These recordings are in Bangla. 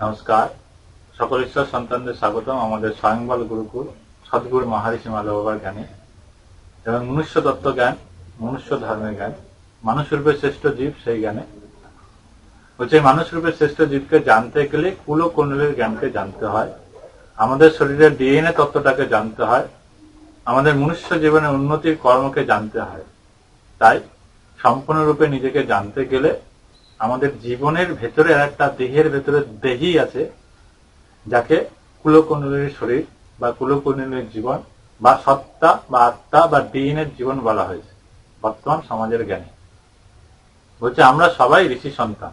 নমস্কার। সকল ঈশ্বর সন্তানদের স্বাগতম। আমাদের স্বয়ংবল গুরুকুল, সদ্গুরু মহারিষি মাধবাবার জ্ঞানে। এবং মনুষ্য তত্ত্ব জ্ঞান, মনুষ্য ধর্মের জ্ঞান, মানুষ রূপে শ্রেষ্ঠ জীব সেই জ্ঞানে। হচ্ছে মানুষ রূপে শ্রেষ্ঠ জীবকে জানতে গেলে কুল কুণ্ডলীর জ্ঞানকে জানতে হয়। আমাদের শরীরের ডিএনএ তত্ত্বটাকে জানতে হয়। আমাদের মনুষ্য জীবনের উন্নতির কর্মকে জানতে হয়। তাই সম্পূর্ণরূপে নিজেকে জানতে গেলে আমাদের জীবনের ভেতরে আর একটা দেহের ভেতরে দেহি আছে, যাকে কুলকুণ্ডলীর শরীর বা কুলকুণ্ডলীর জীবন বা সত্তা বা আত্মা বা ডিএনএর জীবন বলা হয়েছে, বর্তমান সমাজের জ্ঞানে। বলছে, আমরা সবাই ঋষি সন্তান।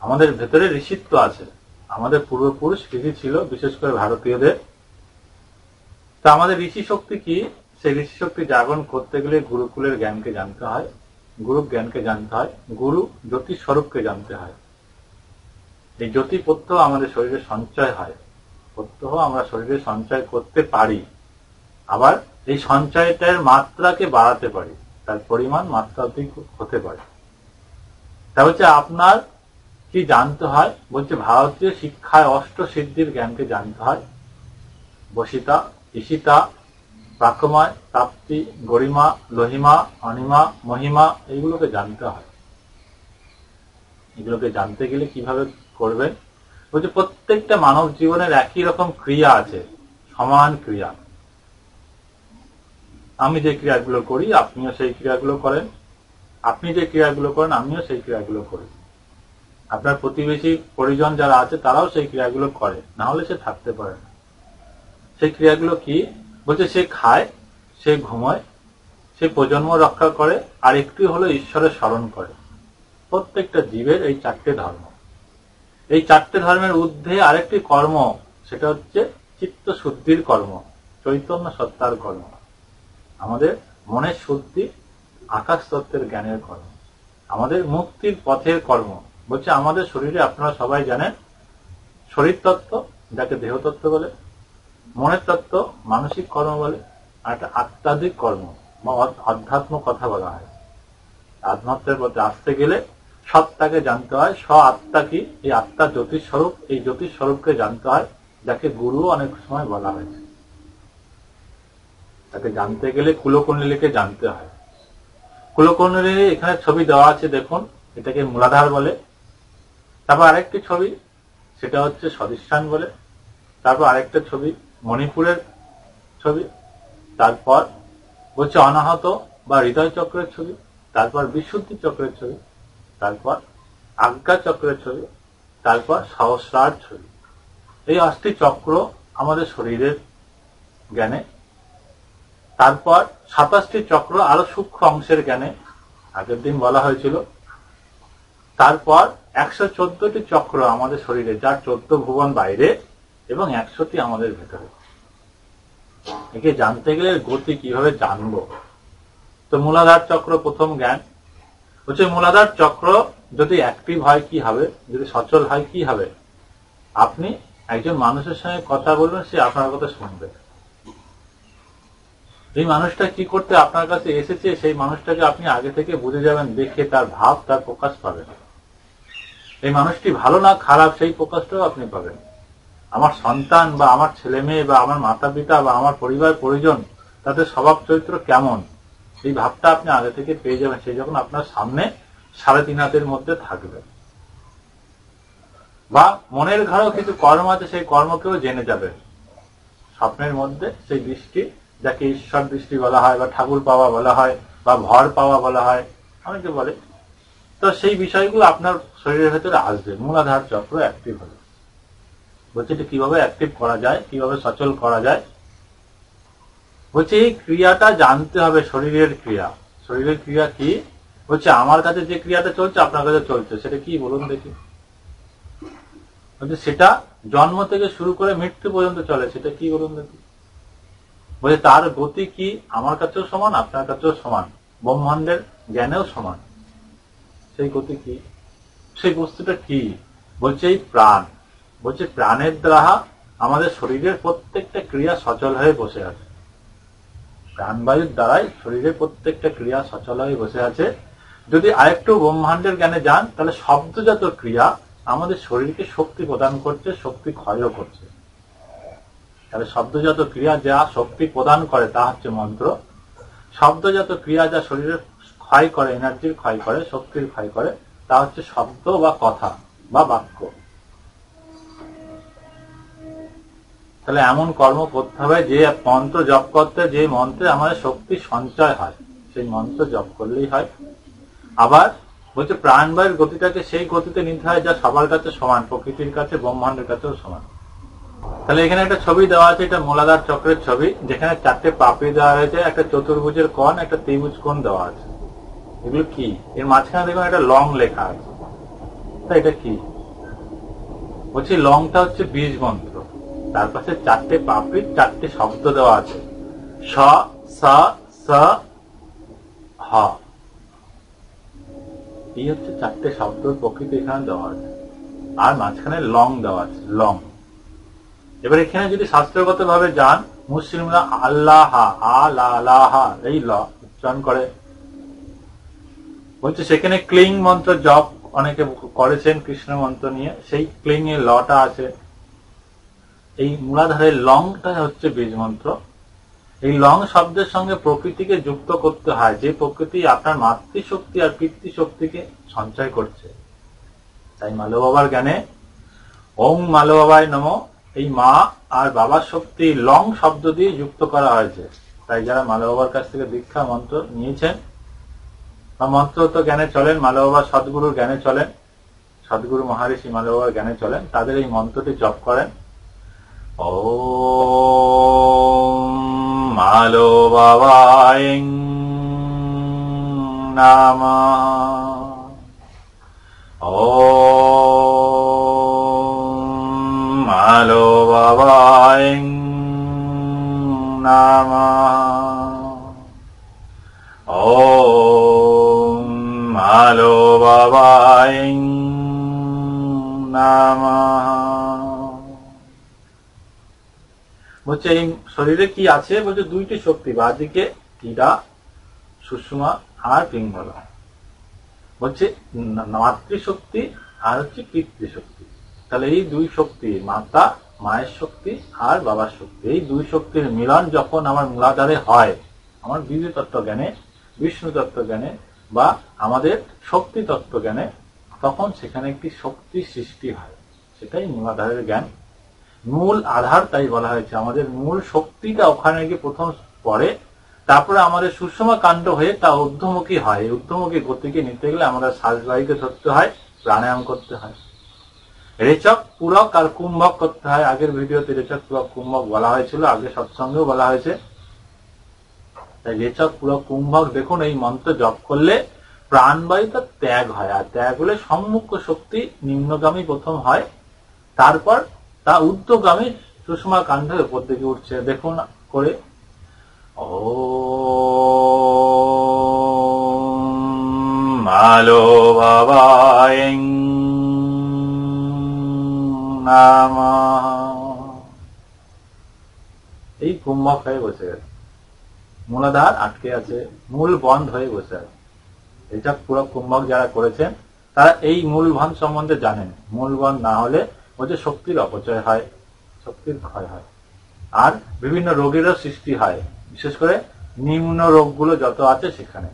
আমাদের ভেতরে ঋষিত্ব আছে। আমাদের পূর্বপুরুষ ঋষি ছিল, বিশেষ করে ভারতীয়দের। তা আমাদের ঋষি শক্তি কি? সেই ঋষি শক্তি জাগরণ করতে গেলে গুরুকুলের জ্ঞানকে জানতে হয়। গুরু জ্ঞানকে জানতে হয়, গুরু জ্যোতি স্বরূপকে জানতে হয়। এই জ্যোতি প্রত্যহ আমাদের শরীরে সঞ্চয় হয়। প্রত্যহ আমরা শরীরে সঞ্চয় করতে পারি। আবার এই সঞ্চয়টার মাত্রাকে বাড়াতে পারি। তার পরিমাণ মাত্রাধিক হতে পারে। তা হচ্ছে আপনার কি জানতে হয়, বলছে ভারতীয় শিক্ষায় অষ্ট সিদ্ধির জ্ঞানকে জানতে হয়। বসিতা, ঈশিতা প্রাকময় প্রাপ্তি গরিমা, লহিমা, অনিমা, মহিমা, এইগুলোকে জানতে হয়। এগুলোকে জানতে গেলে কীভাবে করবেন? বলছে, প্রত্যেকটা মানব জীবনের একই রকম ক্রিয়া আছে, সমান ক্রিয়া। আমি যে ক্রিয়াগুলো করি, আপনিও সেই ক্রিয়াগুলো করেন। আপনি যে ক্রিয়াগুলো করেন, আমিও সেই ক্রিয়াগুলো করি। আপনার প্রতিবেশী পরিজন যারা আছে, তারাও সেই ক্রিয়াগুলো করে। না হলে সে থাকতে পারে না। সেই ক্রিয়াগুলো কি? বলছে, সে খায়, সে ঘুমায়, সে প্রজন্ম রক্ষা করে, আর একটি হলো ঈশ্বরের স্মরণ করে। প্রত্যেকটা জীবের এই চারটে ধর্ম। এই চারটে ধর্মের ঊর্ধ্বে আরেকটি কর্ম, সেটা হচ্ছে চিত্ত শুদ্ধির কর্ম, চৈতন্য সত্তার কর্ম। আমাদের মনের শুদ্ধি আকাশ তত্ত্বের জ্ঞানের কর্ম। আমাদের মুক্তির পথের কর্ম। বলছে, আমাদের শরীরে আপনারা সবাই জানেন শরীর তত্ত্ব যাকে দেহতত্ত্ব বলে মনের তত্ত্ব, মানসিক কর্ম বলে, আর একটা আত্মাধিক কর্ম, বা অধ্যাত্ম কথা বলা হয়। আধ্যাত্মের পথে আসতে গেলে সত্তাকে জানতে হয় স্ব আত্মা কি? এই আত্মা জ্যোতিষ স্বরূপ, এই জ্যোতিষ স্বরূপকে জানতে হয়, যাকে গুরু অনেক সময় বলা হয়েছে। তাকে জানতে গেলে কুলকুণ্ডলীকে জানতে হয়। কুলকুণ্ডলী এখানে ছবি দেওয়া আছে, দেখুন, এটাকে মূলাধার বলে। তারপর আরেকটি ছবি, সেটা হচ্ছে সদিষ্ঠান বলে। তারপর আরেকটা ছবি মণিপুরের ছবি, তারপর বলছে অনাহত বা হৃদয় চক্রের ছবি, তারপর বিশুদ্ধি চক্রের ছবি, তারপর আজ্ঞা চক্রের ছবি, তারপর সহস্রার ছবি। এই অস্থি চক্র আমাদের শরীরের জ্ঞানে। তারপর সাতাশটি চক্র আরও সূক্ষ্ম অংশের জ্ঞানে, আগের দিন বলা হয়েছিল। তারপর একশো চোদ্দটি চক্র আমাদের শরীরে, যার চোদ্দ ভুবন বাইরে। এবং একশোটি আমাদের ভেতরে। একে জানতে গেলে গতি কীভাবে জানব? তো মূলাধার চক্র প্রথম জ্ঞান। হচ্ছে মূলাধার চক্র যদি অ্যাক্টিভ হয় কি হবে? যদি সচল হয় কি হবে? আপনি একজন মানুষের সঙ্গে কথা বলবেন, সে আপনার কথা শুনবে। এই মানুষটা কি করতে আপনার কাছে এসেছে, সেই মানুষটাকে আপনি আগে থেকে বুঝে যাবেন, দেখে তার ভাব, তার প্রকাশ পাবেন। এই মানুষটি ভালো না খারাপ, সেই প্রকাশটাও আপনি পাবেন। আমার সন্তান বা আমার ছেলে মেয়ে বা আমার মাতা পিতা বা আমার পরিবার পরিজন, তাদের স্বভাব চরিত্র কেমন? এই ভাবটা আপনি আগে থেকে পেয়ে যাবেন সেই যখন আপনার সামনে সাড়ে তিন হাতের মধ্যে থাকবে। বা মনের ঘরেও কিছু কর্ম আছে, সেই কর্মকেও জেনে যাবে। স্বপ্নের মধ্যে সেই দৃষ্টি, যাকে ঈশ্বর দৃষ্টি বলা হয় বা ঠাকুর পাওয়া বলা হয় বা ভর পাওয়া বলা হয়, অনেকে বলে। তো সেই বিষয়গুলো আপনার শরীরের ভেতরে আসবে। মূলাধার চক্র অ্যাক্টিভ হবে। বলছে এটা কীভাবে অ্যাক্টিভ করা যায়, কীভাবে সচল করা যায়। বলছে, এই ক্রিয়াটা জানতে হবে শরীরের ক্রিয়া। শরীরের ক্রিয়া কি? বলছে, আমার কাছে যে ক্রিয়াটা চলছে, আপনার কাছে চলছে। সেটা কি? বলুন দেখি। বলছে, সেটা জন্ম থেকে শুরু করে মৃত্যু পর্যন্ত চলে। সেটা কি? বলুন দেখি। বলছে, তার গতি কি? আমার কাছেও সমান, আপনার কাছেও সমান। ব্রহ্মাণ্ডের জ্ঞানেও সমান। সেই গতি কি? সেই বস্তুটা কি? বলছে, এই প্রাণ। বলছে, প্রাণের দ্বারা আমাদের শরীরের প্রত্যেকটা ক্রিয়া সচল হয়ে বসে আছে। প্রাণবায়ুর দ্বারাই শরীরের প্রত্যেকটা ক্রিয়া সচল হয়ে বসে আছে। যদি আরেকটু ব্রহ্মাণ্ডের জ্ঞানে যান, তাহলে শব্দজাত ক্রিয়া আমাদের শরীরকে শক্তি প্রদান করছে, শক্তি ক্ষয়ও করছে। তাহলে শব্দজাত ক্রিয়া যা শক্তি প্রদান করে, তা হচ্ছে মন্ত্র। শব্দজাত ক্রিয়া যা শরীরের ক্ষয় করে এনার্জির ক্ষয় করে, শক্তির ক্ষয় করে, তা হচ্ছে শব্দ বা কথা বা বাক্য। তাহলে এমন কর্ম করতে হবে যে মন্ত্র জপ করতে, যে মন্ত্রে আমাদের শক্তি সঞ্চয় হয়, সেই মন্ত্র জপ করলেই হয়। আবার বলছে প্রাণবায়ুর গতিটাকে, সেই গতিতে নিতে হয় যা সবার কাছে সমান, প্রকৃতির কাছে, ব্রহ্মাণ্ডের কাছেও সমান। তাহলে এখানে একটা ছবি দেওয়া আছে, এটা মোলাদার চক্রের ছবি, যেখানে চারটে পাপড়ি দেওয়া হয়েছে একটা চতুর্ভুজের কোণ, একটা ত্রিভুজ কোণ দেওয়া আছে। এগুলো কি? এর মাঝখানে দেখুন একটা লং লেখা আছে। তা এটা কি? বলছি লংটা হচ্ছে বীজ মন্ত্র তার পাশে চারটে পাপড়ির চারটে শব্দ দেওয়া আছে। স এই হচ্ছে চারটে শব্দ প্রকৃতি এখানে দেওয়া আছে। আর মাঝখানে লং দেওয়া আছে, লং। এবার এখানে যদি শাস্ত্রগত ভাবে যান, মুসলিমরা আল্লাহ আল্লাহ, এই ল উচ্চারণ করে। বলছে, সেখানে ক্লিং মন্ত্র জপ, অনেকে করেছেন কৃষ্ণ মন্ত্র নিয়ে। সেই ক্লিং এর লটা আছে। এই মূলাধারের লংটা হচ্ছে বীজ মন্ত্র এই লং শব্দের সঙ্গে প্রকৃতিকে যুক্ত করতে হয়। যে প্রকৃতি আপনার মাতৃশক্তি আর পিতৃশক্তিকে সঞ্চয় করছে। তাই মালো বাবার জ্ঞানে ওং মালো বাবায় নম। এই মা আর বাবার শক্তি লং শব্দ দিয়ে যুক্ত করা হয়েছে। তাই যারা মালো বাবার কাছ থেকে দীক্ষা মন্ত্র নিয়েছেন, বা মন্ত্র তো জ্ঞানে চলেন মালো বাবা সদ্গুরুর জ্ঞানে চলেন, সদ্গুরু মহারিষি মালো বাবার জ্ঞানে চলেন, তাদের এই মন্ত্রটি জপ করেন। ॐ मालो बा ईं ॐ मालो मालोबा ऐं ॐ मालो बवा ईं বলছে, এই শরীরে কি আছে? বলছে, দুইটি শক্তি বা দিকে ক্রীড়া, সুষমা আর পিঙ্গলা। বলছে মাতৃশক্তি আর হচ্ছে পিতৃশক্তি। তাহলে এই দুই শক্তি, মাতা, মায়ের শক্তি আর বাবার শক্তি, এই দুই শক্তির মিলন যখন আমার মূলাধারে হয়, আমার বীজ তত্ত্ব জ্ঞানে বিষ্ণু তত্ত্ব জ্ঞানে বা আমাদের শক্তি তত্ত্ব জ্ঞানে তখন সেখানে একটি শক্তি সৃষ্টি হয়। সেটাই মূলাধারের জ্ঞান। মূল আধার তাই বলা হয়েছে। আমাদের মূল শক্তিটা ওখানে গিয়ে প্রথম পড়ে, তারপরে আমাদের সুষম কাণ্ড হয়ে তা ঊর্ধ্বমুখী হয়। ঊর্ধ্বমুখী গতিকে নিতে গেলে আমাদের শ্বাসবায়ুকে ধরতে হয়, প্রাণায়াম করতে হয়। রেচক পূরক আর কুম্ভক করতে হয়। আগের ভিডিওতে রেচক পূরক, কুম্ভক বলা হয়েছিল, আগে সৎসঙ্গেও বলা হয়েছে। তাই রেচক পূরক, কুম্ভক দেখুন, এই মন্ত্র জপ করলে প্রাণবায়ুটা ত্যাগ হয়। আর ত্যাগ হলে সম্মুখ শক্তি নিম্নগামী প্রথম হয়। তারপর তা ঊর্ধ্বগামী সুষমা কাণ্ড উপর দিকে উঠছে। দেখুন করে। ও মালো নাম। এই কুম্ভক হয়ে বসে গেছে মূলাধার আটকে আছে। মূল বন্ধ হয়ে বসে আছে। এটা পুরো কুম্ভক যারা করেছেন, তারা এই মূল বন্ধ সম্বন্ধে জানেন। মূল বন্ধ না হলে বলছে শক্তির অপচয় হয়, শক্তির ক্ষয় হয়। আর বিভিন্ন রোগেরও সৃষ্টি হয়, বিশেষ করে নিম্ন রোগগুলো যত আছে সেখানে।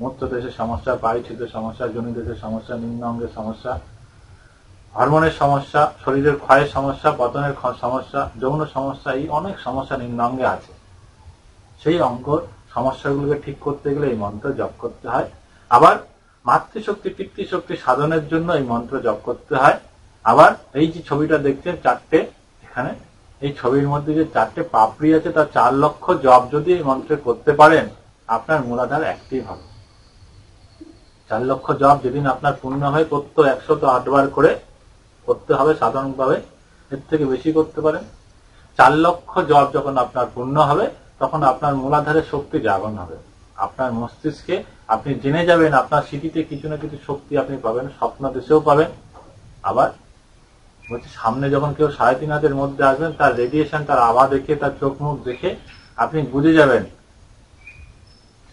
মূত্রদেশের সমস্যা পারিচিত সমস্যা জনিদেশের সমস্যা, নিম্ন অঙ্গের সমস্যা, হরমোনের সমস্যা, শরীরের ক্ষয়ের সমস্যা, পতনের সমস্যা, যৌন সমস্যা, এই অনেক সমস্যা নিম্ন অঙ্গে আছে। সেই অঙ্গ সমস্যাগুলোকে ঠিক করতে গেলে এই মন্ত্র জপ করতে হয়। আবার মাতৃশক্তি, পিতৃশক্তি সাধনের জন্য এই মন্ত্র জপ করতে হয়। আবার এই যে ছবিটা দেখছেন চারটে, এখানে, এই ছবির মধ্যে যে চারটে পাপড়ি আছে, তার চার লক্ষ জব যদি এই মন্ত্রে করতে পারেন, আপনার মূলাধার অ্যাক্টিভ হবে। চার লক্ষ জব যেদিন আপনার পূর্ণ হয় করতে একশত আটবার করে করতে হবে সাধারণভাবে, এর থেকে বেশি করতে পারেন। চার লক্ষ জব যখন আপনার পূর্ণ হবে, তখন আপনার মূলাধারের শক্তি জাগরণ হবে। আপনার মস্তিষ্কে, আপনি জেনে যাবেন, আপনার স্মৃতিতে কিছু না কিছু শক্তি আপনি পাবেন, স্বপ্ন দেশেও পাবেন। আবার বলছি, সামনে যখন কেউ সাড়ে তিন হাতের মধ্যে আসবেন, তার রেডিয়েশন তার আভা দেখে, তার চোখ মুখ দেখে আপনি বুঝে যাবেন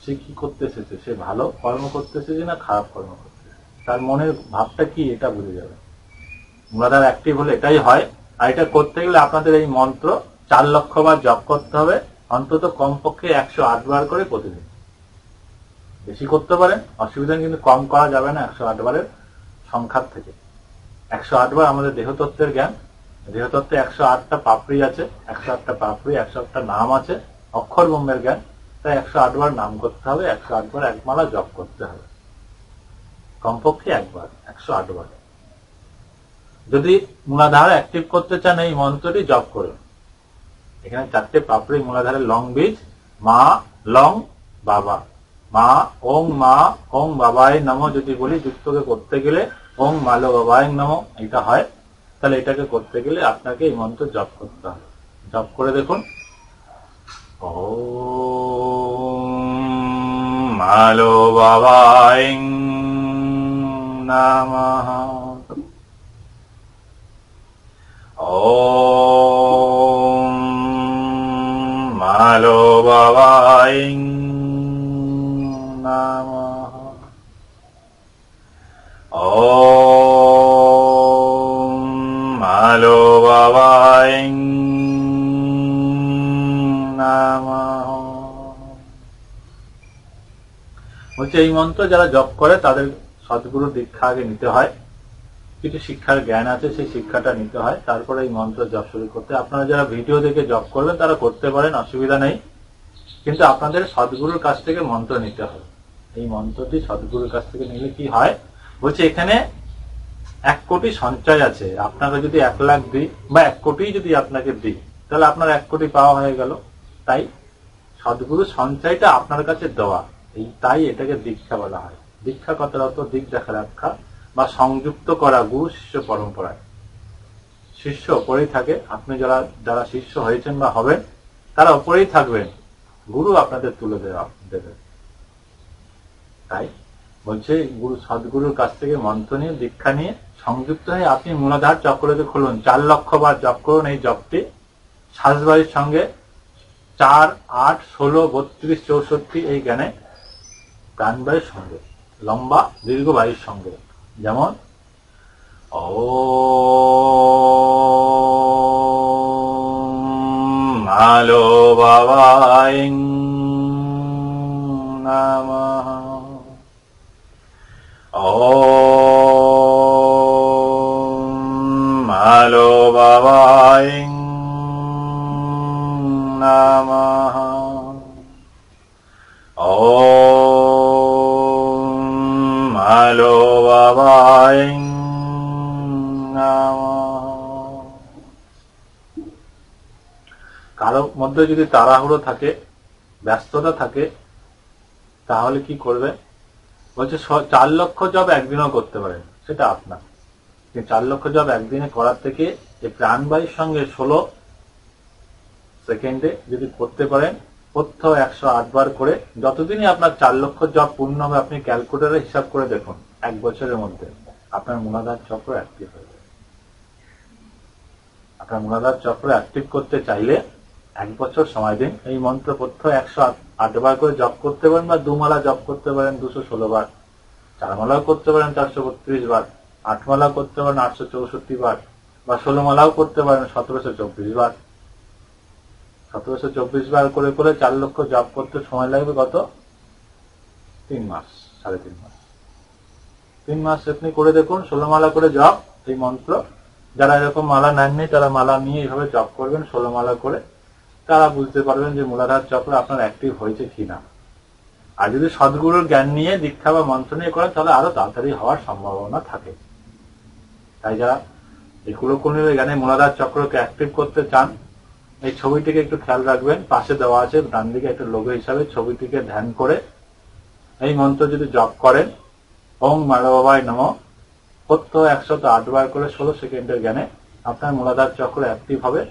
সে কি করতে এসেছে সে ভালো কর্ম করতে এসেছে না খারাপ কর্ম করতে তার মনের ভাবটা কি, এটা বুঝে যাবে মূলাধার অ্যাক্টিভ হলে এটাই হয়। আর এটা করতে গেলে আপনাদের এই মন্ত্র চার লক্ষ বার জপ করতে হবে। অন্তত কমপক্ষে একশো আট বার করে প্রতিদিন। বেশি করতে পারেন, অসুবিধা কিন্তু কম করা যাবে না একশো আট বারের সংখ্যার থেকে। একশো আট বার আমাদের দেহতত্ত্বের জ্ঞান। দেহতত্ত্বে একশো আটটা পাপড়ি আছে, একশো আটটা পাপড়ি, একশো আটটা নাম আছে, অক্ষর ব্রহ্মের জ্ঞান। তাই একশো আট বার নাম করতে হবে, একশো আট বার একমালা জপ করতে হবে। কমপক্ষে একবার, একশো আট বার। যদি মূলাধার অ্যাক্টিভ করতে চান এই মন্ত্রটি, জপ করুন। এখানে চারটে পাপড়ি, মূলাধারের লং বীজ, মা লং বাবা। মা, ওং মা, ওং বাবায় নাম যদি বলি, যুক্তকে করতে গেলে ওং মালো বাবায় নম এটা হয়। তাহলে এটাকে করতে গেলে আপনাকে এই মন্ত্র জপ করতে হবে। জপ করে দেখুন। ওম মালো বাবায় নমঃ ওম ওম এই মন্ত্র যারা জপ করে, তাদের সদ্গুরু দীক্ষা আগে নিতে হয়। কিছু শিক্ষার জ্ঞান আছে, সেই শিক্ষাটা নিতে হয়। তারপরে এই মন্ত্র জপ শুরু করতে আপনারা যারা ভিডিও দেখে জপ করবেন, তারা করতে পারেন, অসুবিধা নেই। কিন্তু আপনাদের সদ্গুরুর কাছ থেকে মন্ত্র নিতে হবে। এই মন্ত্রটি সদ্গুরুর কাছ থেকে নিলে কি হয়? বলছে, এখানে এক কোটি সঞ্চয় আছে। আপনারা যদি এক লাখ দিই, বা এক কোটি যদি আপনাকে দিই, তাহলে আপনার এক কোটি পাওয়া হয়ে গেল। তাই সদ্গুরু সঞ্চয়টা আপনার কাছে দেওয়া। তাই এটাকে দীক্ষা বলা হয়। দীক্ষা কথার অর্থ দিক দেখা রক্ষা বা সংযুক্ত করা গুরু শিষ্য পরম্পরায়। শিষ্য ওপরেই থাকে। আপনি যারা যারা শিষ্য হয়েছেন বা হবেন, তারা ওপরেই থাকবেন। গুরু আপনাদের তুলে দেওয়া দেবে তাই বলছে, গুরু সদ্গুরুর কাছ থেকে মন্ত্র নিয়ে, দীক্ষা নিয়ে সংযুক্ত হয়ে আপনি মূলাধার চক্রকে খুলুন। চার লক্ষ বার জপ করুন এই জপটি। শ্বাসবায়ুর সঙ্গে চার, আট, ষোলো, বত্রিশ, চৌষট্টি এই জ্ঞানে প্রাণবায়ুর সঙ্গে লম্বা দীর্ঘ বায়ুর সঙ্গে। যেমন ও আলো বাবাই মধ্যে যদি তাড়াহুড়ো থাকে, ব্যস্ততা থাকে, তাহলে কি করবে? বলছে চার লক্ষ জব একদিনও করতে পারেন সেটা আপনার। চার লক্ষ জব একদিনে করার থেকে এই প্রাণবায়ুর সঙ্গে ষোলো সেকেন্ডে যদি করতে পারেন প্রত্যহ একশো বার করে যতদিনই আপনার চার লক্ষ জব পূর্ণ হবে, আপনি ক্যালকুলেটারে হিসাব করে দেখুন, এক বছরের মধ্যে। আপনার মূলাধার চক্র অ্যাক্টিভ হয়ে যাবে। আপনার মূলাধার চক্র অ্যাক্টিভ করতে চাইলে এক বছর সময় দিন। এই মন্ত্র প্রত্যহ একশো আট বার করে জপ করতে পারেন বা দুমালা জপ করতে পারেন দুশো ষোলো বার। চার মালাও করতে পারেন চারশো বত্রিশ বার। আট মালাও করতে পারেন আটশো চৌষট্টি বার। বা ষোলো মালাও করতে পারেন সতেরোশো চব্বিশ বার। সতেরোশো চব্বিশ বার করে করে চার লক্ষ জপ করতে সময় লাগবে কত? তিন মাস, সাড়ে তিন মাস। তিন মাস আপনি করে দেখুন ষোলো মালা করে জপ, এই মন্ত্র। যারা এরকম মালা নেননি, তারা মালা নিয়ে এইভাবে জপ করবেন ষোলো মালা করে। তারা বুঝতে পারবেন যে মূলাধার চক্র আপনার অ্যাক্টিভ হয়েছে কিনা। আর যদি সদ্গুরুর জ্ঞান নিয়ে দীক্ষা বা মন্ত্র নিয়ে করেন, তাহলে আরও তাড়াতাড়ি হওয়ার সম্ভাবনা থাকে। তাই যারা এই কুলকুণ্ডের জ্ঞানে মূলাধার চক্রকে অ্যাক্টিভ করতে চান, এই ছবিটিকে একটু খেয়াল রাখবেন। পাশে দেওয়া আছে, ডান দিকে একটা লোগো হিসাবে ছবিটিকে ধ্যান করে এই মন্ত্র যদি জপ করেন, ওং মানবাবাই নম। প্রত্যহ একশত আটবার করে ষোলো সেকেন্ডের জ্ঞানে আপনার মূলাধার চক্র অ্যাক্টিভ হবে।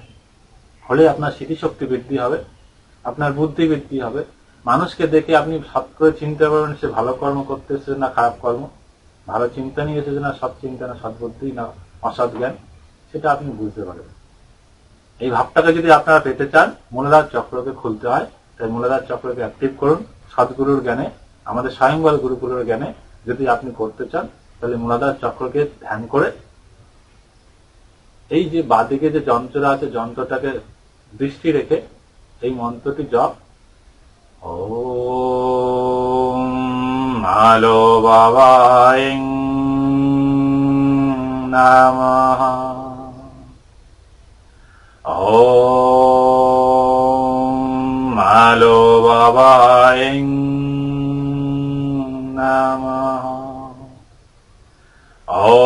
হলে আপনার স্মৃতিশক্তি বৃদ্ধি হবে, আপনার বুদ্ধি বৃদ্ধি হবে। মানুষকে দেখে আপনি সৎ করে চিনতে পারবেন সে ভালো কর্ম করতে এসেছে না খারাপ কর্ম। ভালো চিন্তা নিয়ে এসেছে না সৎ চিন্তা না সৎ বুদ্ধি না অসৎ জ্ঞান, সেটা আপনি বুঝতে পারবেন। এই ভাবটাকে যদি আপনারা পেতে চান, মূলাধার চক্রকে খুলতে হয়, তাই মূলাধার চক্রকে অ্যাক্টিভ করুন। সদ্গুরুর জ্ঞানে, আমাদের স্বয়ংবল গুরুকুলের জ্ঞানে যদি আপনি করতে চান, তাহলে মূলাধার চক্রকে ধ্যান করে, এই যে বাদিকে যে যন্ত্রটা আছে, যন্ত্রটাকে দৃষ্টি রেখে এই মন্ত্রটি জপ। ও আলো বাবায় নমঃ ও আলো বাবায় নমঃ ও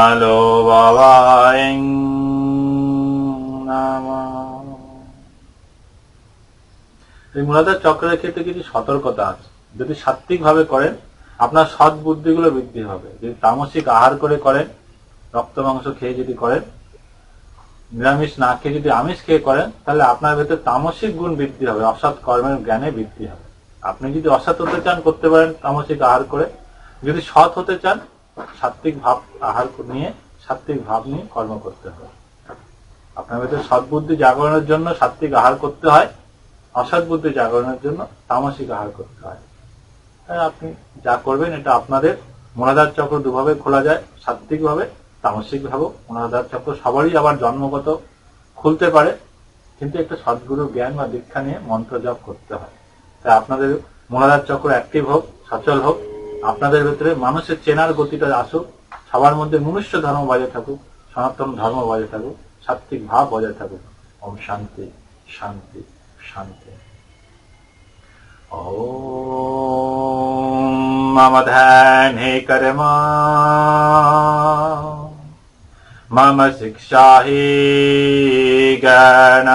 আলো বাবায় এই মূলাধার চক্রের ক্ষেত্রে কিছু সতর্কতা আছে। যদি সাত্বিক ভাবে করেন, আপনার সৎ বুদ্ধিগুলো বৃদ্ধি হবে। যদি তামসিক আহার করে করেন, রক্ত মাংস খেয়ে যদি করেন, নিরামিষ না খেয়ে যদি আমিষ খেয়ে করেন, তাহলে আপনার ভেতর তামসিক গুণ বৃদ্ধি হবে, অসৎ কর্মের জ্ঞানে বৃদ্ধি হবে। আপনি যদি অসৎ হতে চান, করতে পারেন, তামসিক আহার করে। যদি সৎ হতে চান সাত্বিক ভাব আহার নিয়ে সাত্বিক ভাব নিয়ে কর্ম করতে হবে। আপনার ভেতর সৎবুদ্ধি জাগরণের জন্য সাত্বিক আহার করতে হয়। অসৎ বুদ্ধি জাগরণের জন্য তামসিক আহার করতে হয়। তাই আপনি যা করবেন, এটা আপনাদের মনাদার চক্র দুভাবে খোলা যায়। সাত্বিক ভাবে তামসিক ভাবে চক্র সবারই আবার জন্মগত খুলতে পারে। কিন্তু একটা সদ্গুরু জ্ঞান বা দীক্ষা নিয়ে মন্ত্র জপ করতে হয়। তাই আপনাদের মনাদার চক্র অ্যাক্টিভ হোক, সচল হোক, আপনাদের ভেতরে মানুষের চেনার গতিটা আসুক, সবার মধ্যে মনুষ্য ধর্ম বজায় থাকুক, সনাতন ধর্ম বজায় থাকুক সাত্বিক ভাব বজায় থাকুক। ওম শান্তি শান্তি। शांति ओम मम कर्मा। मम शिक्षा ही गण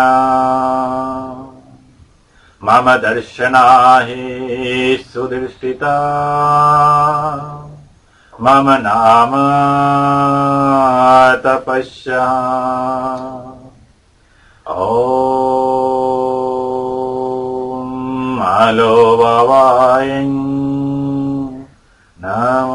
मम दर्शना ही सुदृष्टिता मम नाम तपस्या। ओ हलो बावाय नाम